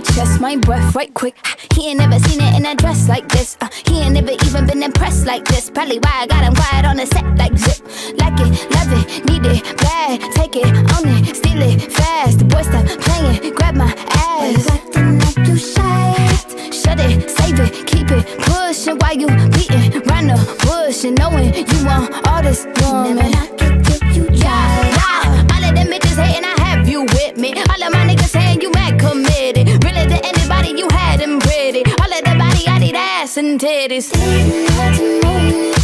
catch my breath right quick. He ain't never seen it in a dress like this. Uh, he ain't never even been impressed like this. Probably why I got him quiet on the set like zip. Like it, love it, need it, bad. Take it, own it, steal it, fast. The boy stop playing, grab my ass. acting like you shy. Shut it, save it, keep it pushing while you beating round the bush and knowing you want all this woman. Never knock it till you Yeah, yeah. All of them bitches hating, I have you with me. And titties.